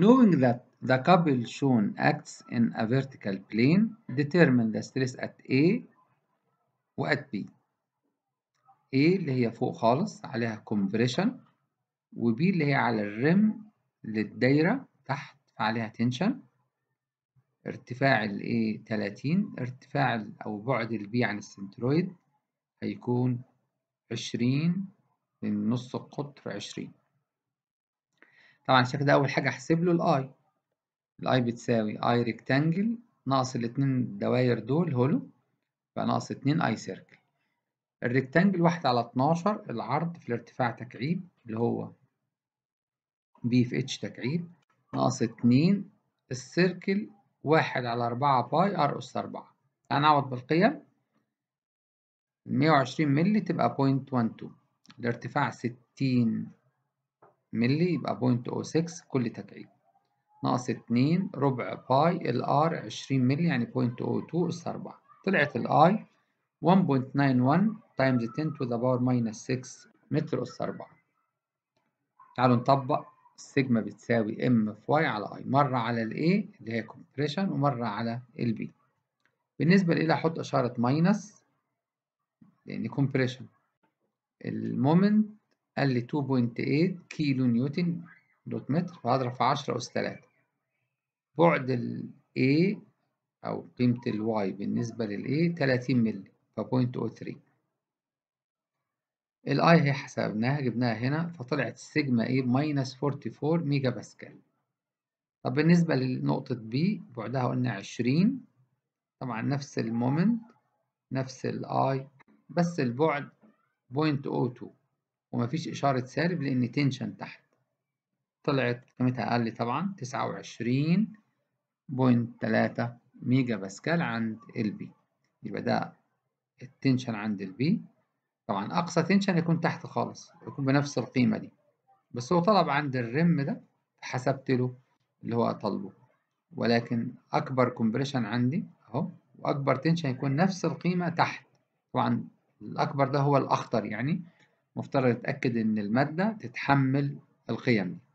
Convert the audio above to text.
knowing that the couple shown acts in a vertical plane determine the stress at A و at B. A اللي هي فوق خالص عليها compression و B اللي هي على الرم للدايرة تحت عليها tension. ارتفاع ال A 30 ارتفاع أو بعد ال B عن السنترويد هيكون 20 من نص القطر 20 طبعا الشكل ده أول حاجة أحسب له ال I ال I بتساوي I rectangle ناقص الاتنين دواير دول hollow فناقص اتنين I circle ال rectangle واحد على اتناشر العرض في الارتفاع تكعيب اللي هو بي في اتش تكعيب ناقص اتنين ال circle واحد على أربعة pi r أس أربعة. هنعوض بالقيم. مية وعشرين ملي تبقى point one two الارتفاع ستين ملي يبقى point o six كل تكعيب. ناقص اتنين ربع pi ال r عشرين ملي يعني point o two أس أربعة. طلعت ال I 1.91 times 10 to the power minus 6 متر أس 4 تعالوا نطبق. السيجما بتساوي m في y على i. مرة على ال A اللي هي compression ومرة على ال B. بالنسبة ل A هحط إشارة minus لأن compression. ال moment قال لي 2.8 كيلو نيوتن dot متر فهضرب في 10 أس 3 بعد ال A أو قيمة ال Y بالنسبة لل A 30 مللي ف point o 3 ال I هي حسبناها جبناها هنا فطلعت ال sigma A ب minus 44 ميجا باسكال طب بالنسبة لنقطة B بعدها قلنا 20 طبعا نفس ال moment نفس ال I بس البعد point o 2 ومفيش إشارة سالب لأن tension تحت. طلعت قيمتها أقل طبعا 29.3 ميجا باسكال عند ال B يبقى ده ال tension عند ال B طبعا أقصى tension يكون تحت خالص يكون بنفس القيمة دي. بس هو طلب عند ال rim ده حسبت له اللي هو طلبه ولكن أكبر compression عندي أهو وأكبر tension يكون نفس القيمة تحت. طبعا الأكبر ده هو الأخطر يعني. مفترض أتأكد إن المادة تتحمل القيم دي.